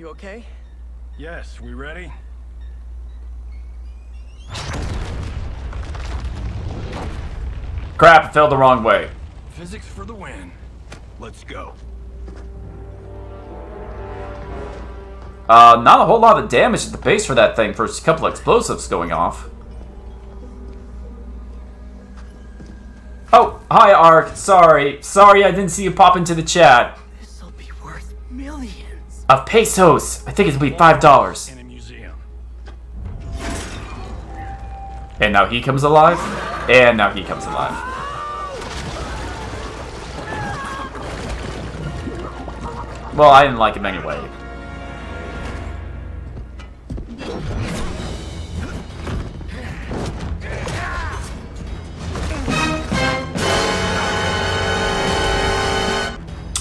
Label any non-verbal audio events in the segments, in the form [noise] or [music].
You okay? Yes, we ready? Crap, it fell the wrong way. Physics for the win. Let's go. Uh, not a whole lot of damage at the base for that thing for a couple explosives going off. Oh, hi Ark. Sorry. Sorry I didn't see you pop into the chat. Of pesos. I think it'll be five dollars. In a museum. And now he comes alive. And now he comes alive. Well, I didn't like him anyway.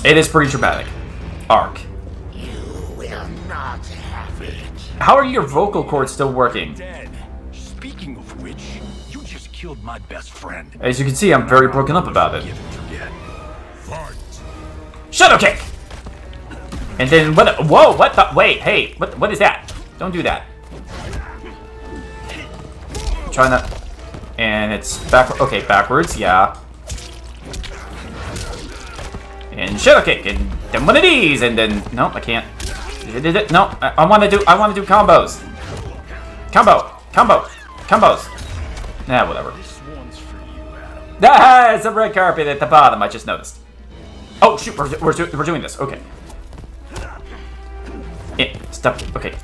It is pretty dramatic. Ark. How are your vocal cords still working? Dead. Speaking of which, you just killed my best friend. As you can see, I'm very broken up about it. Give and forget. Shadow kick! And then what? the- Whoa! What the? Wait! Hey! What? What is that? Don't do that. I'm trying to. And it's back. Okay, backwards. Yeah. And shadow kick, and then one of these, and then no, I can't. No, I, want to do. I want to do combos. Combo, combo, combos. Nah, whatever. Ah, it's a red carpet at the bottom. I just noticed. Oh shoot, we're we're, we're doing this. Okay. Yeah, stop. Okay.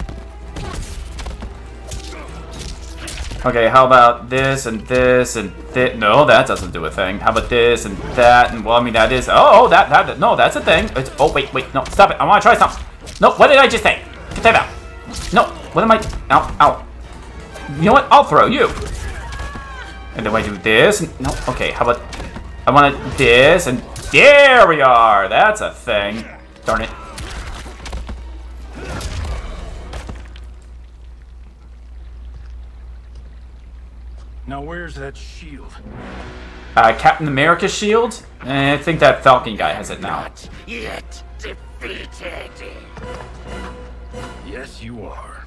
Okay, how about this and this and this? No, that doesn't do a thing. How about this and that? And well, I mean that is. Oh, that that no, that's a thing. It's, oh wait, wait, no, stop it. I want to try something. No, what did I just say? Get that out. No, what am I? Ow, ow. You know what? I'll throw you. And then I do this. And, no, okay, how about... I want to this, and there we are. That's a thing. Darn it. Now where's that shield? Uh, Captain America's shield? Eh, I think that Falcon guy has it now. Not yet defeated. Yes, you are.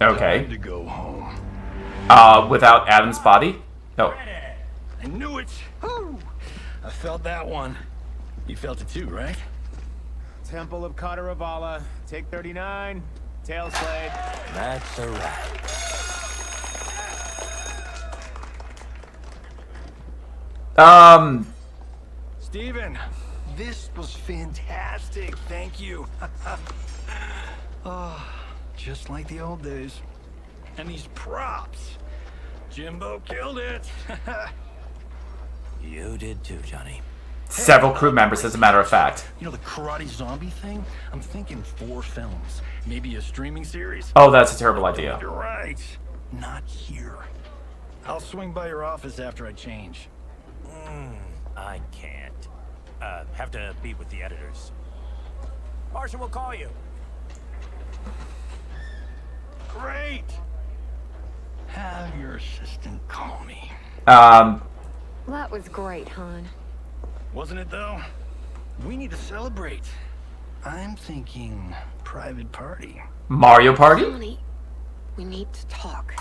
Okay. Time to go home. Uh, without Adam's body? No. I knew it. Whew. I felt that one. You felt it too, right? Temple of Kataravala, take 39, tail slate. That's a wrap. Um, Steven, this was fantastic. Thank you. [laughs] oh, just like the old days. And these props. Jimbo killed it. [laughs] You did too, Johnny. several crew members, as a matter of fact. You know the karate zombie thing? I'm thinking four films. Maybe a streaming series? Oh, that's a terrible idea. You're right. Not here. I'll swing by your office after I change. I can't. Uh, have to be with the editors. Marshall will call you. Great! Have your assistant call me. Um, That was great, hon. Wasn't it though? We need to celebrate. I'm thinking private party. Mario Party? Johnny, we need to talk.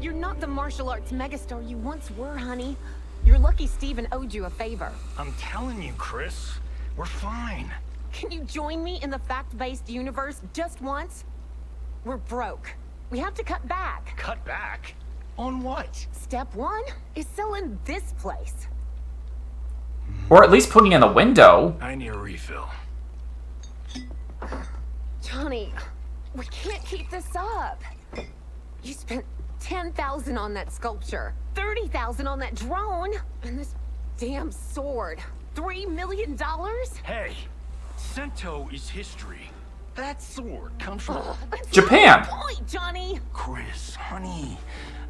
You're not the martial arts megastar you once were, honey. You're lucky Steven owed you a favor. I'm telling you, Chris, we're fine. Can you join me in the fact-based universe just once? We're broke. We have to cut back. Cut back? On what? Step one is selling this place. Or at least putting in a window. I need a refill. Johnny, we can't keep this up. You spent 10,000 on that sculpture, 30,000 on that drone, and this damn sword. Three million dollars? Hey, Sento is history. That sword comes from That's Japan. point, Johnny. Chris, honey.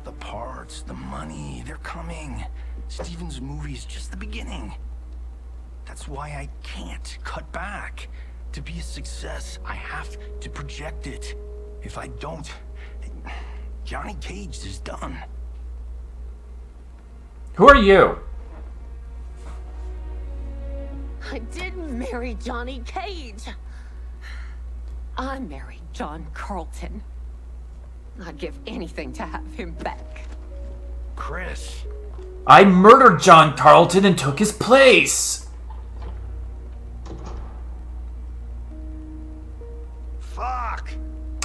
The parts, the money, they're coming. Steven's movie is just the beginning. That's why I can't cut back. To be a success, I have to project it. If I don't, Johnny Cage is done. Who are you? I didn't marry Johnny Cage. I married John Carlton. I'd give anything to have him back. Chris, I murdered John Carlton and took his place.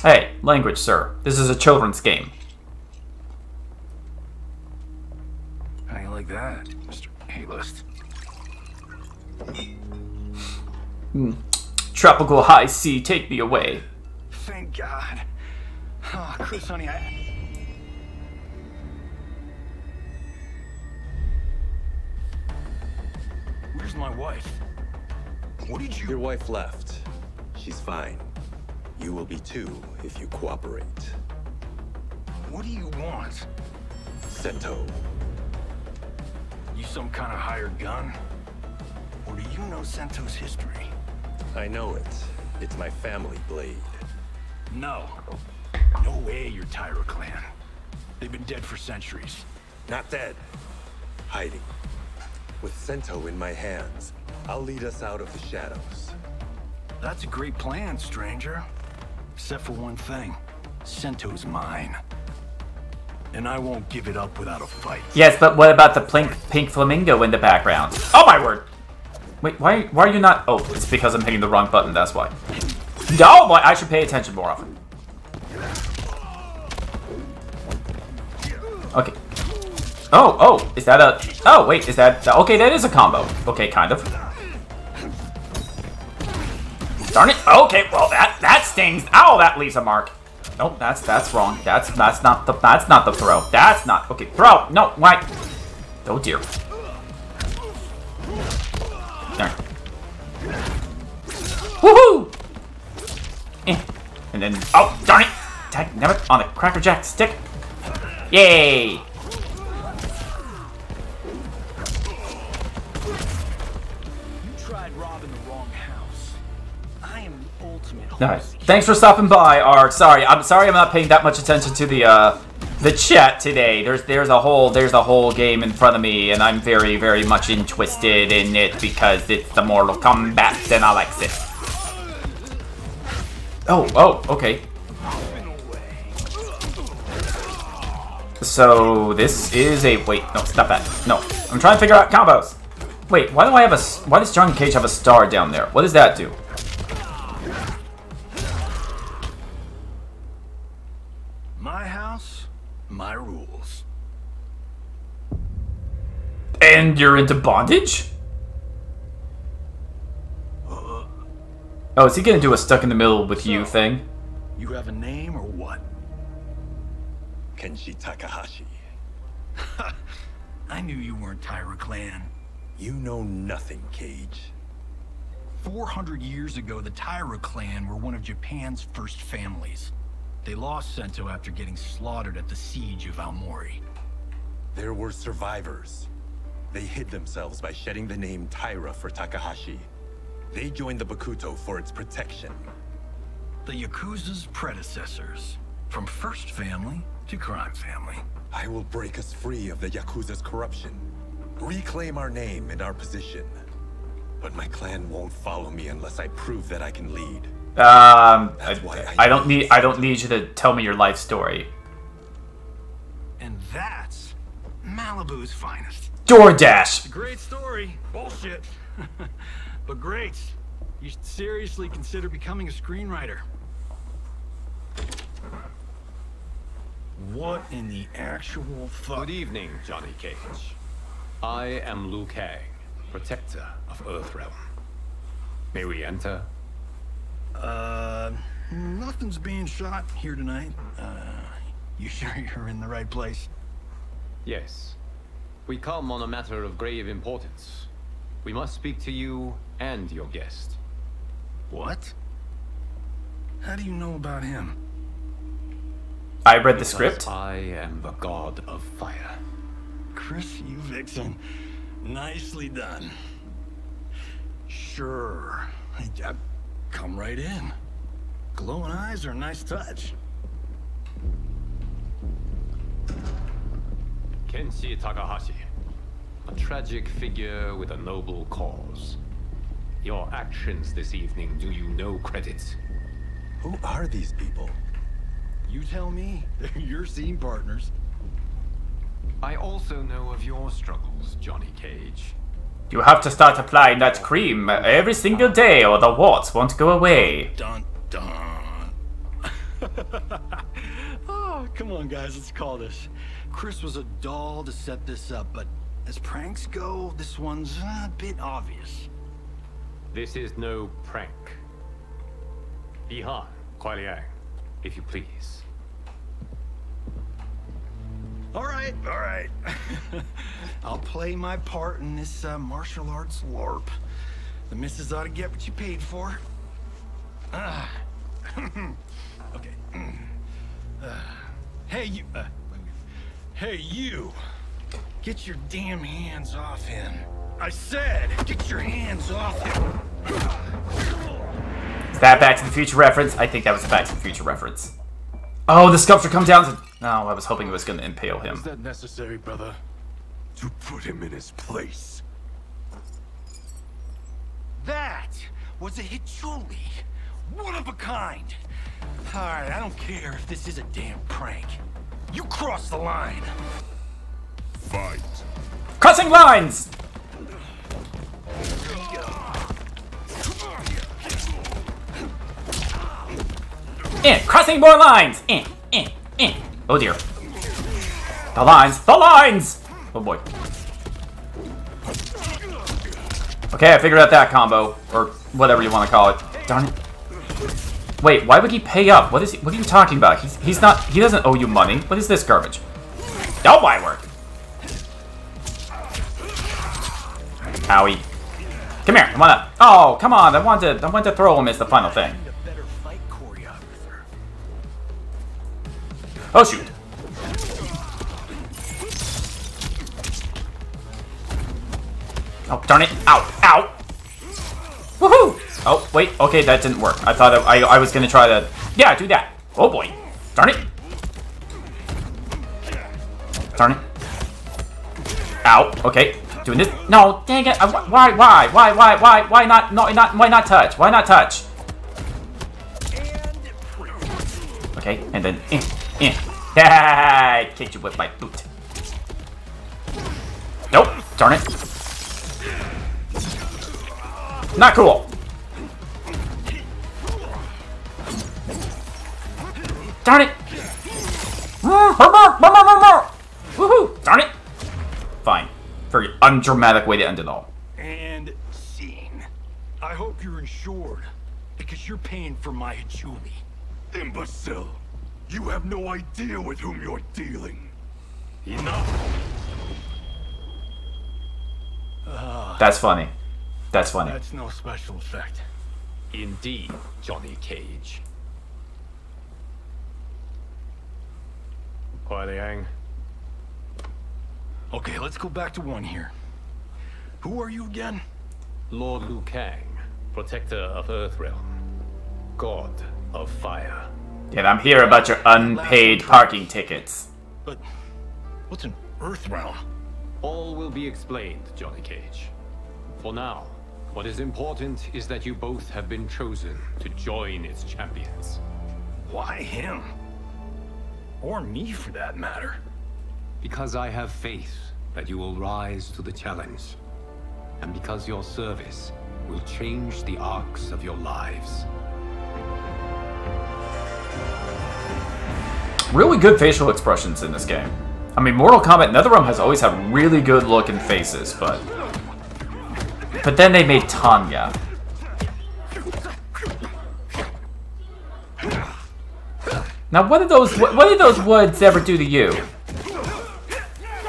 Hey, language, sir. This is a children's game. How you like that, Mr. A-list? Mm. Tropical high sea, take me away. Thank God. Oh, Chris, honey, I... Where's my wife? What did you... Your wife left. She's fine. You will be too if you cooperate. What do you want? Sento. You some kind of hired gun? Or do you know Sento's history? I know it. It's my family blade. No. No way you're Tyra clan. They've been dead for centuries. Not dead. Hiding. With Sento in my hands, I'll lead us out of the shadows. That's a great plan, stranger. Except for one thing. Sento's mine. And I won't give it up without a fight. Yes, but what about the pink, pink flamingo in the background? Oh my word! Wait, why, why are you not? Oh, it's because I'm hitting the wrong button, that's why. No, boy, I should pay attention more often. Okay. Oh, oh, is that a... Oh, wait, is that... Okay, that is a combo. Okay, kind of. Darn it. Okay, well, that that stings. Ow, that leaves a mark. Nope, that's that's wrong. That's that's not the that's not the throw. That's not okay. Throw. No, why? Oh dear. There. Woohoo! Eh. And then oh darn it! Tag never on the cracker jack stick. Yay! Nice. Thanks for stopping by, Ark. Sorry, I'm sorry I'm not paying that much attention to the uh the chat today. There's there's a whole there's a whole game in front of me, and I'm very very much interested in it because it's the Mortal Kombat and I like it. Oh oh okay. So this is a wait no stop that no I'm trying to figure out combos. Wait why do I have a why does Johnny Cage have a star down there? What does that do? And you're into bondage? Oh, is he gonna do a stuck in the middle with you thing? You have a name or what? Kenshi Takahashi. [laughs] I knew you weren't Tyra clan. You know nothing, Cage. 400 years ago, the Tyra clan were one of Japan's first families. They lost Sento after getting slaughtered at the siege of Aomori. There were survivors. They hid themselves by shedding the name Tyra for Takahashi. They joined the Bakuto for its protection. The Yakuza's predecessors. From first family to crime family. I will break us free of the Yakuza's corruption. Reclaim our name and our position. But my clan won't follow me unless I prove that I can lead. Um, I, why I I don't need need I don't need you to tell me your life story. And that's Malibu's finest. DoorDash. Great story. Bullshit. [laughs] but great. You should seriously consider becoming a screenwriter. What in the actual fuck? Good evening, Johnny Cage. I am Liu Kang, protector of Earthrealm. May we enter? Uh, nothing's being shot here tonight. Uh, you sure [laughs] you're in the right place? Yes. We come on a matter of grave importance. We must speak to you and your guest. What? How do you know about him? I read the script. I am the god of fire. Chris, you vixen. Nicely done. Sure. I, I- come right in. Glowing eyes are a nice touch. Kenshi Takahashi. A tragic figure with a noble cause. Your actions this evening do you no credit. Who are these people? You tell me. [laughs] They're your scene partners. I also know of your struggles, Johnny Cage. You have to start applying that cream every single day or the warts won't go away. Dun dun. oh, [laughs] come on, guys. Let's call this. Chris was a doll to set this up, but as pranks go, this one's a bit obvious. This is no prank. Bi-Han, Kuai Liang, if you please. All right, all right. [laughs] I'll play my part in this uh, martial arts LARP. The missus ought to get what you paid for. Ah. [laughs] okay. Uh, [clears throat] hey, you. Uh, hey, you. Get your damn hands off him. I said, get your hands off him. Is that Back to the Future reference? I think that was a Back to the Future reference. Oh, the sculpture comes down to... No, I was hoping it was going to impale him. Is that necessary, brother? To put him in his place. That was a Chihuly. One of a kind. Alright, I don't care if this is a damn prank. You crossed the line. Fight. Crossing lines! In, crossing more lines! In, in, in. Oh dear. The lines, the lines! Oh boy. Okay, I figured out that combo, or whatever you want to call it. Darn it. Wait, why would he pay up? What is he, what are you talking about? He's, he's not, he doesn't owe you money. What is this garbage? Don't buy work. Owie. Come here, come on up. Oh, come on, I wanted to, I wanted to throw him as the final thing. Oh shoot. Oh, darn it. Ow, ow. Oh, wait, okay, that didn't work. I thought I, I, was gonna try to... Yeah, do that. Oh boy. Darn it. Darn it. Ow, okay. Doing this. No, dang it. I, why, why, why, why, why, why not, no, not, why not touch? Why not touch? Okay, and then, eh, eh. [laughs] I kicked you with my boot. Nope, darn it. Not cool. Darn it. Mm, Woohoo! Darn it. Fine. Very undramatic way to end it all. And scene. I hope you're insured, because you're paying for my Chihuly. Imbecile! You have no idea with whom you're dealing. Enough! Ah. That's funny. That's funny. That's no special effect. Indeed, Johnny Cage. Kuai Liang, Okay, let's go back to one here. Who are you again? Lord Liu Kang, protector of Earthrealm, god of fire. And I'm here about your unpaid parking tickets. But what's an Earthrealm? All will be explained, Johnny Cage. For now, what is important is that you both have been chosen to join its champions. Why him? Or me, for that matter. Because I have faith that you will rise to the challenge. And because your service will change the arcs of your lives. Really good facial expressions in this game. I mean, Mortal Kombat NetherRealm has always had really good looking faces, but... But then they made Tanya. Now, what did those what, what did those woods ever do to you?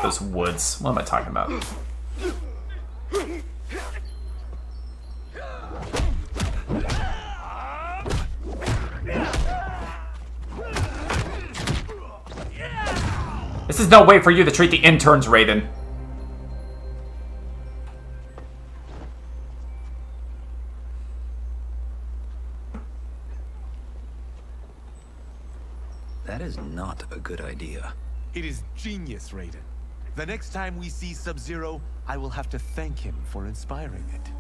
Those woods. What am I talking about? This is no way for you to treat the interns, Raiden. Genius, Raiden. The next time we see Sub-Zero, I will have to thank him for inspiring it.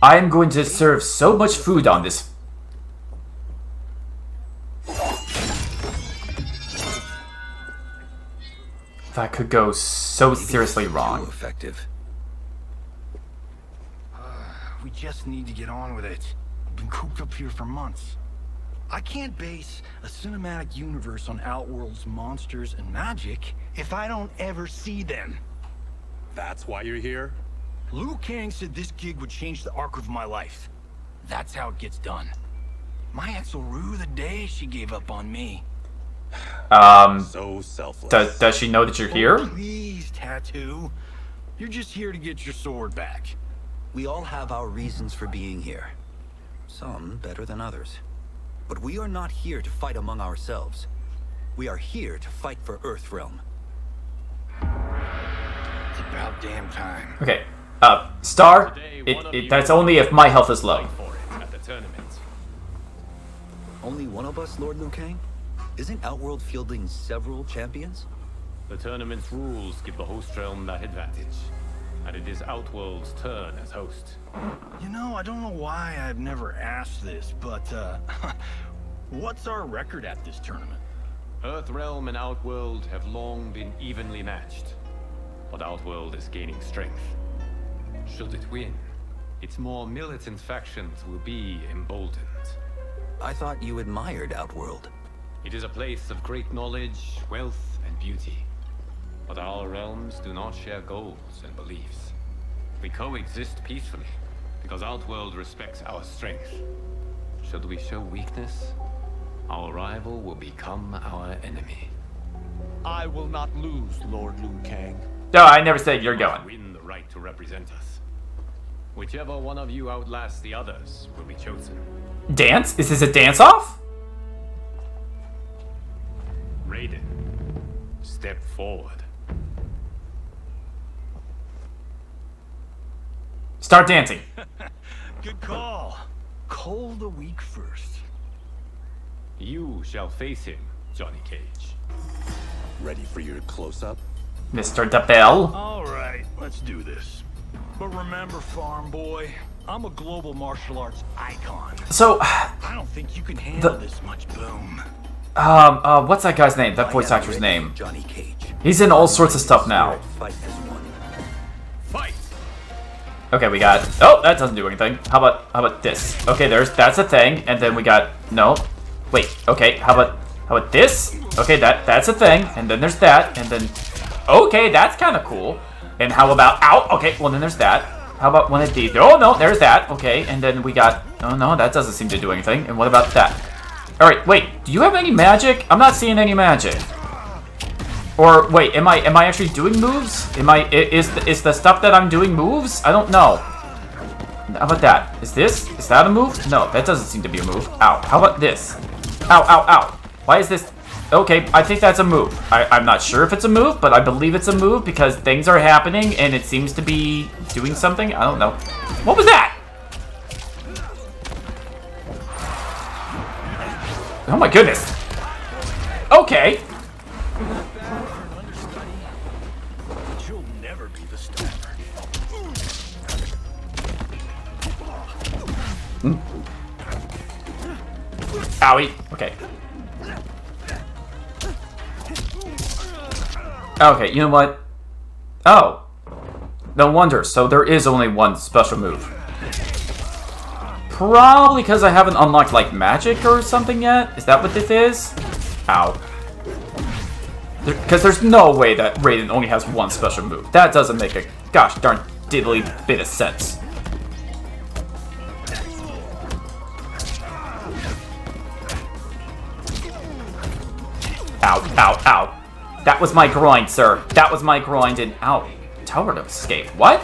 I am going to serve so much food on this. That could go so seriously wrong. effective. Ah, we just need to get on with it. I've been cooped up here for months. I can't base a cinematic universe on Outworld's monsters and magic if I don't ever see them. That's why you're here? Liu Kang said this gig would change the arc of my life. That's how it gets done. My ex will rue the day she gave up on me. Um, So selfless. does, does she know that you're here? Oh, please, Tattoo. You're just here to get your sword back. We all have our reasons for being here. Some better than others. But we are not here to fight among ourselves. We are here to fight for Earthrealm. It's about damn time. Okay. Uh, Star, it, it, that's only if my health is low. For it at the tournament. Only one of us, Lord Liu Kang? Isn't Outworld fielding several champions? The tournament's rules give the host realm that advantage. And it is Outworld's turn as host. You know, I don't know why I've never asked this, but, uh, [laughs] what's our record at this tournament? Earthrealm and Outworld have long been evenly matched. But Outworld is gaining strength. Should it win, its more militant factions will be emboldened. I thought you admired Outworld. It is a place of great knowledge, wealth, and beauty. But our realms do not share goals and beliefs. We coexist peacefully, because Outworld respects our strength. Should we show weakness, our rival will become our enemy. I will not lose, Lord Liu Kang. No, I never said you're going. Win the right to represent us. Whichever one of you outlasts the others will be chosen. Dance? Is this a dance off? Raiden, step forward. Start dancing. [laughs] Good call. Cole the week first. You shall face him, Johnny Cage. Ready for your close-up? Mr. DeMille. All right, let's do this. But remember, farm boy, I'm a global martial arts icon. So, [sighs] I don't think you can handle The- this much boom. um, uh, what's that guy's name? That voice actor's name. Johnny Cage. He's in all sorts of stuff now. Okay, we got. Oh, that doesn't do anything. How about how about this? Okay, there's that's a thing, and then we got no. Wait. Okay, how about how about this? Okay, that that's a thing, and then there's that, and then okay, that's kind of cool. And how about out? Okay, well then there's that. How about one of these? Oh no, there's that. Okay, and then we got. Oh no, that doesn't seem to do anything. And what about that? All right, wait. Do you have any magic? I'm not seeing any magic. Or wait, am I am I actually doing moves? Am I is the, is the stuff that I'm doing moves? I don't know. How about that? Is this is that a move? No, that doesn't seem to be a move. Ow. How about this? Ow, ow, ow. Why is this? Okay, I think that's a move. I, I'm not sure if it's a move, but I believe it's a move because things are happening and it seems to be doing something. I don't know. What was that? Oh my goodness. Okay. Never be the star. Hmm. Owie. Okay. Okay, you know what? Oh. No wonder. So there is only one special move. Probably because I haven't unlocked, like, magic or something yet? Is that what this is? Ow. Because there's no way that Raiden only has one special move. That doesn't make a gosh darn diddly bit of sense. Ow, ow, ow. That was my groin, sir. That was my groin and ow. Tower of escape. What?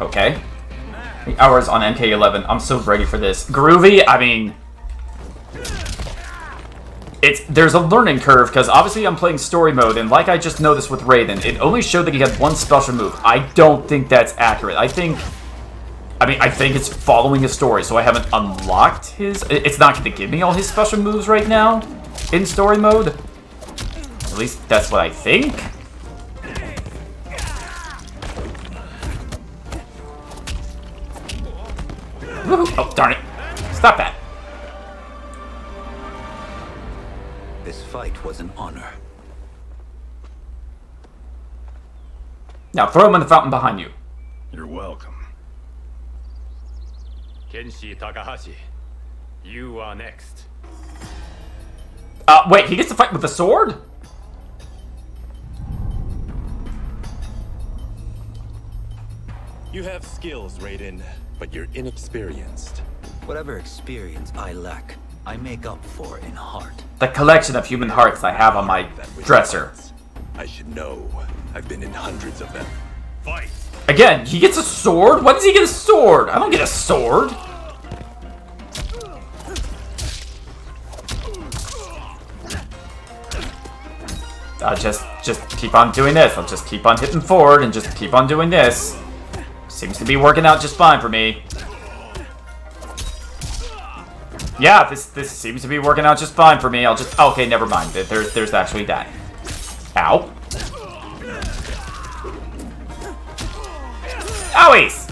Okay. Hours on MK11. I'm so ready for this. Groovy, I mean... It's There's a learning curve, because obviously I'm playing story mode, and like I just noticed with Raiden, it only showed that he had one special move. I don't think that's accurate. I think I mean, I think it's following his story, so I haven't unlocked his... It's not going to give me all his special moves right now in story mode. At least that's what I think. Oh, darn it. Stop that. This fight was an honor. Now throw him in the fountain behind you. You're welcome. Kenshi Takahashi, you are next. Uh, wait, he gets to fight with the sword? You have skills, Raiden, but you're inexperienced. Whatever experience I lack, I make up for in heart. The collection of human hearts I have on my dresser. I should know. I've been in hundreds of them. Fight! Again, he gets a sword? Why does he get a sword? I don't get a sword. I'll just, just keep on doing this. I'll just keep on hitting forward and just keep on doing this. Seems to be working out just fine for me. Yeah, this this seems to be working out just fine for me. I'll just... Okay, never mind. There's, there's actually that. Ow. Owies!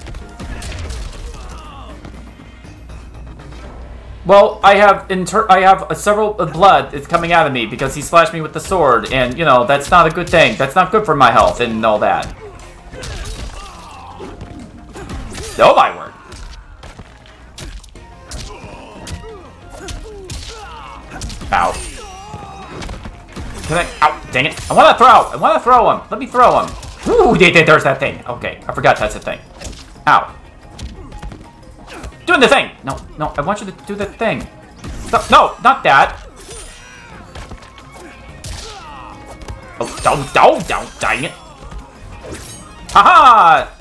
Well, I have inter I have uh, several uh, blood is coming out of me because he slashed me with the sword, and you know that's not a good thing. That's not good for my health and all that. Oh my word! Ow! Can I? Ow! Dang it! I want to throw! I want to throw him! Let me throw him! Ooh, there- there- there's that thing. Okay, I forgot that's a thing. Ow! Doing the thing! No, no, I want you to do the thing. Stop. No, not that. Oh, don't, don't, don't, dang it. Haha!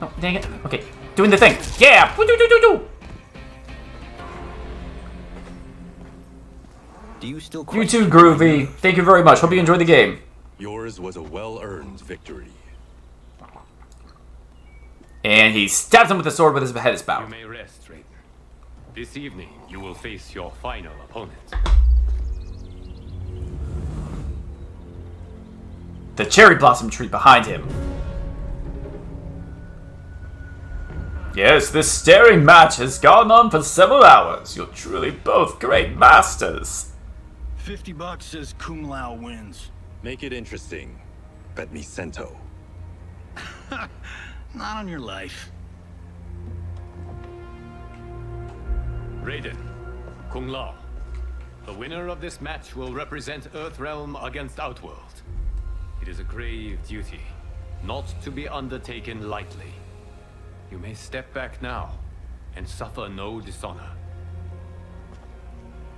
No, dang it. Okay, doing the thing. Yeah! Woo, do, do, do, do. Do you still You too, Groovy. Thank you very much. Hope you enjoyed the game. Yours was a well-earned victory. And he stabs him with the sword with his head is You bowed. may rest, Raiden. This evening, you will face your final opponent. The cherry blossom tree behind him. Yes, this staring match has gone on for several hours. You're truly both great masters. 50 bucks says Kung Lao wins. Make it interesting. Bet me Sento. [laughs] Not on your life. Raiden, Kung Lao. The winner of this match will represent Earthrealm against Outworld. It is a grave duty, not to be undertaken lightly. You may step back now and suffer no dishonor.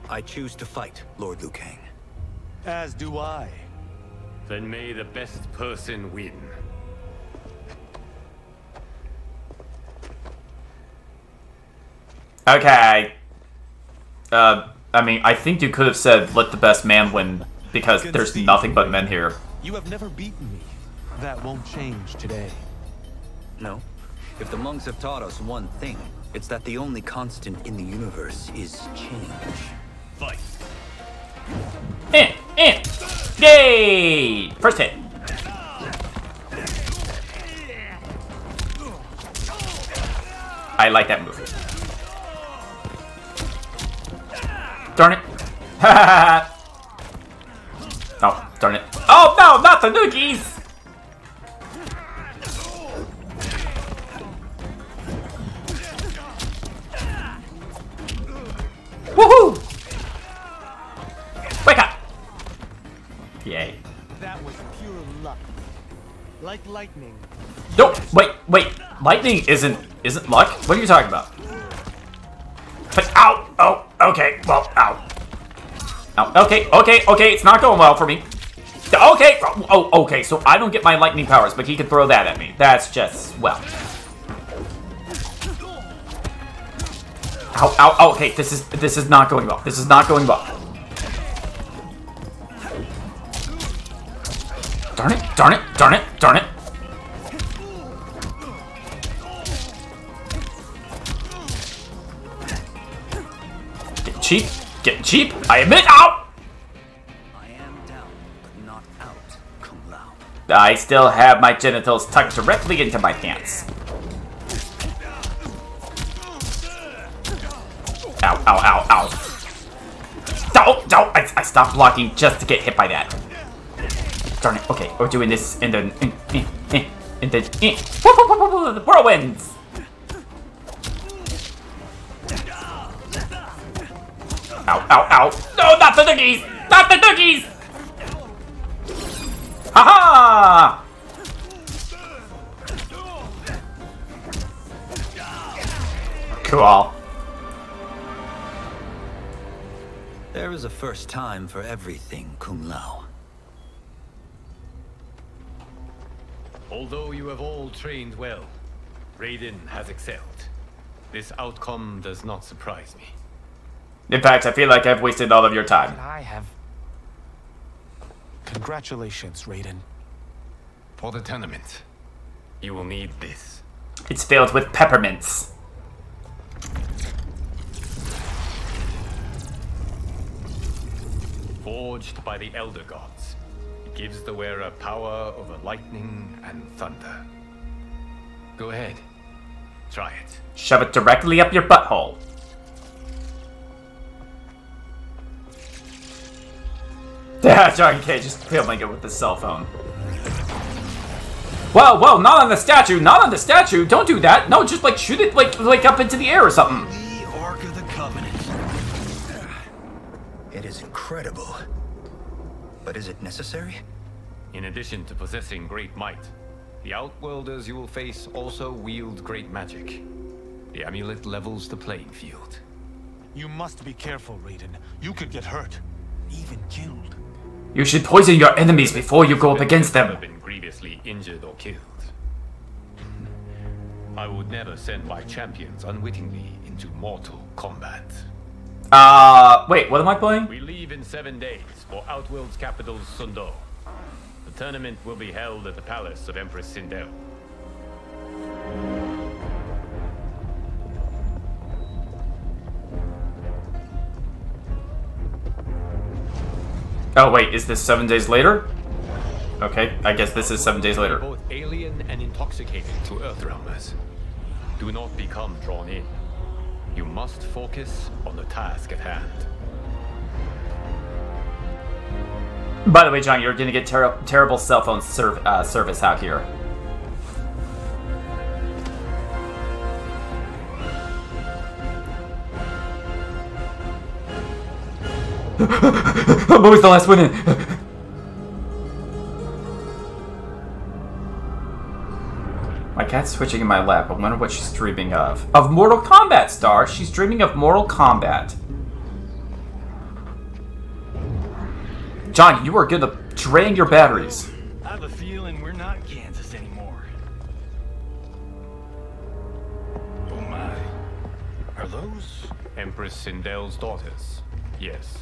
I choose to fight, Lord Liu Kang. As do I. Then may the best person win. Okay. Uh, I mean, I think you could have said, let the best man win, because there's nothing but men here. You have never beaten me. That won't change today. No. If the monks have taught us one thing, it's that the only constant in the universe is change. Fight! Eh, eh. Yay! First hit. I like that move. Darn it. [laughs] oh, darn it. Oh no, not the noogies! Woohoo! Wake up! Yay. That was pure luck. Like lightning. No, wait, wait. Lightning isn't isn't luck. What are you talking about? But ow, oh, okay, well, ow, ow, okay, okay, okay. It's not going well for me. Okay, oh, okay. So I don't get my lightning powers, but he can throw that at me. That's just well. Ow, ow, ow, okay, this is, this is not going well. This is not going well. Darn it, darn it, darn it, darn it. Getting cheap, getting cheap, I admit, ow! I am down, not out, I still have my genitals tucked directly into my pants. Ow, ow, ow, ow. Don't, don't! I, I stopped blocking just to get hit by that. Darn it. Okay, we're doing this in the... In, in, in, in the... In, woo, the whirlwinds! Ow, ow, ow. No, not the cookies! Not the cookies! Haha! Cool. There is a first time for everything, Kung Lao. Although you have all trained well, Raiden has excelled. This outcome does not surprise me. In fact, I feel like I've wasted all of your time. I have. Congratulations, Raiden. For the tournament, you will need this. It's filled with peppermints. Forged by the Elder Gods, it gives the wearer power over lightning and thunder. Go ahead. Try it. Shove it directly up your butthole. [laughs] John K just filming it with his cell phone. Whoa, whoa, not on the statue, not on the statue, don't do that. No, just like shoot it like like up into the air or something. Is incredible. But is it necessary? In addition to possessing great might, the Outworlders you will face also wield great magic. The amulet levels the playing field. You must be careful, Raiden. You could get hurt. Even killed. You should poison your enemies before you go up against them. Never them. been grievously injured or killed. I would never send my champions unwittingly into mortal combat. Uh, wait, what am I playing? We leave in seven days for Outworld's capital, Sun Do. The tournament will be held at the palace of Empress Sindel. Oh wait, is this seven days later? Okay, I guess this is seven days later. Both alien and intoxicating to Earthrealmers. Do not become drawn in. You must focus on the task at hand. By the way, John, you're gonna get ter terrible cell phone serv uh, service out here. [laughs] I'm always the last one in. [laughs] My cat's switching in my lap. I wonder what she's dreaming of. Of Mortal Kombat, Star. She's dreaming of Mortal Kombat. John, you are gonna drain your batteries. I have a feeling we're not Kansas anymore. Oh my. Are those? Empress Sindel's daughters. Yes.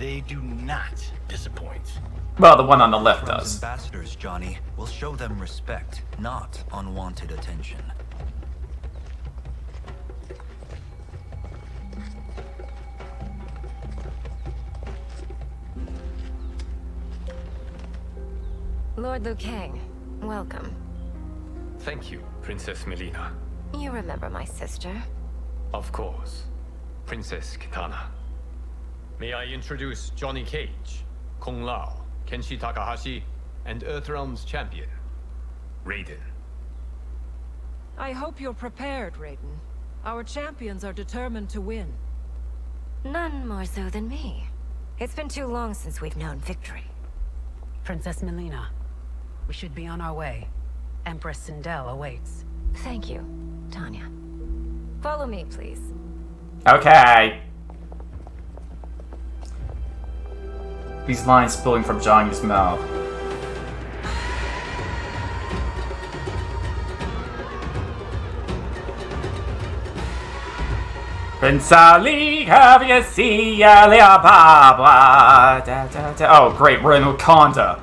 They do not disappoint. Well, the one on the left From does. ambassadors, Johnny, will show them respect, not unwanted attention. Lord Liu Kang, welcome. Thank you, Princess Melina. You remember my sister? Of course. Princess Kitana. May I introduce Johnny Cage, Kung Lao, Kenshi Takahashi, and Earthrealm's champion, Raiden. I hope you're prepared, Raiden. Our champions are determined to win. None more so than me. It's been too long since we've known victory. Princess Melina, we should be on our way. Empress Sindel awaits. Thank you, Tanya. Follow me, please. Okay. These lines spilling from Johnny's mouth. Prince Ali, have you seen ya, Lea Baba? Da, da, da. Oh, great, we're in Wakanda.